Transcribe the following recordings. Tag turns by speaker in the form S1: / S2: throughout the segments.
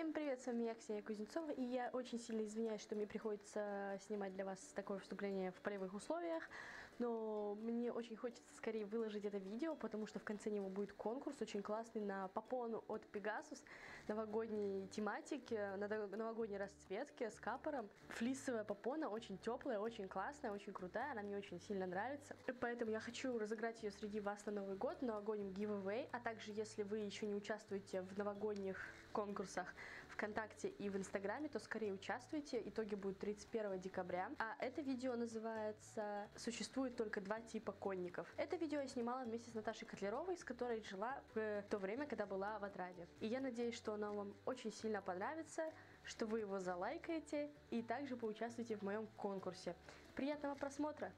S1: Всем привет, с вами я, Ксения Кузнецова, и я очень сильно извиняюсь, что мне приходится снимать для вас такое вступление в полевых условиях, но мне очень хочется скорее выложить это видео, потому что в конце него будет конкурс очень классный на попону от Pegasus, новогодней тематики, новогодней расцветки с капором. Флисовая попона очень теплая, очень классная, очень крутая, она мне очень сильно нравится, поэтому я хочу разыграть ее среди вас на Новый год, новогодним giveaway, а также если вы еще не участвуете в новогодних конкурсах, ВКонтакте и в Инстаграме, то скорее участвуйте. Итоги будут 31 декабря. А это видео называется «Существует только два типа конников». Это видео я снимала вместе с Наташей Котлеровой, с которой жила в то время, когда была в отраде. И я надеюсь, что оно вам очень сильно понравится, что вы его залайкаете и также поучаствуете в моем конкурсе. Приятного просмотра!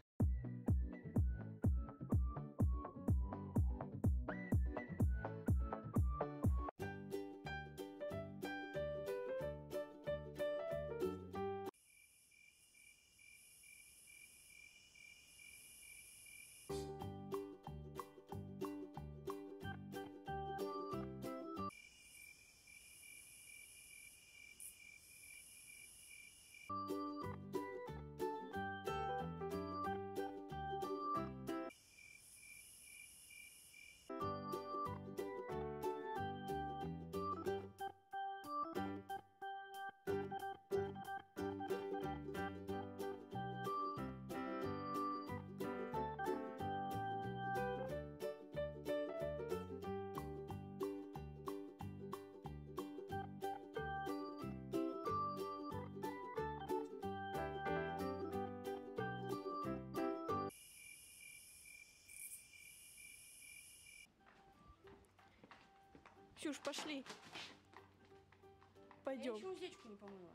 S2: Ксюш, пошли. Пойдем.
S1: Я еще уздечку не помыла.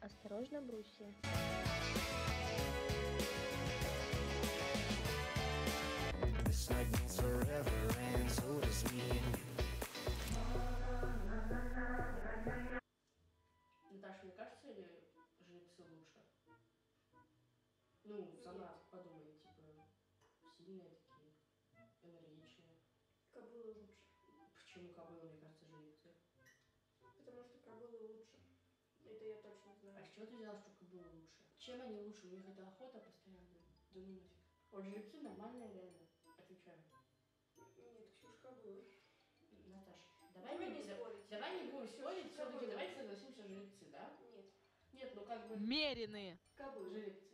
S1: Осторожно, брусья. Ну, сама подумай, типа, сильные такие, энергичные.
S2: Кобылы лучше.
S1: Почему кобылы, мне кажется, жеребцы?
S2: Потому что кобылы лучше. Это я точно
S1: А
S2: знаю.
S1: с чего ты взяла, что кобылы лучше? Чем они лучше? У них это охота постоянная. Да ну нафиг. Вот жеребцы нормальные, реально. Отвечаю.
S2: Нет, Ксюш, кобылы.
S1: Наташа, давай, не,
S2: не спорить.
S1: давай не будем спорить, все-таки давайте согласимся жеребцы, да?
S2: Нет.
S1: Нет, ну как бы
S3: Мереные.
S2: Кобылы.
S1: жеребцы.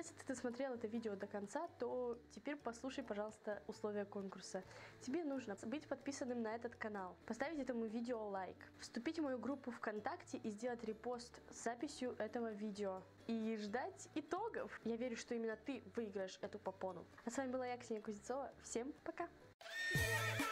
S1: Если ты досмотрел это видео до конца, то теперь послушай, пожалуйста, условия конкурса. Тебе нужно быть подписанным на этот канал, поставить этому видео лайк, вступить в мою группу ВКонтакте и сделать репост с записью этого видео. И ждать итогов. Я верю, что именно ты выиграешь эту попону. А с вами была я, Ксения Кузнецова. Всем пока!
S2: Yeah.